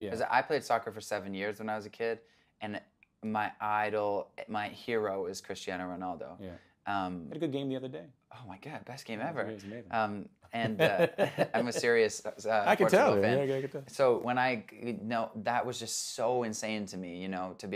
Yeah. I played soccer for seven years when I was a kid, and my idol, my hero is Cristiano Ronaldo. Yeah. Um, Had a good game the other day. oh my God, best game It was ever. amazing. Um, and uh, I'm a serious uh, I can tell. fan. Yeah, I can tell. So when I, you know, that was just so insane to me, you know, to be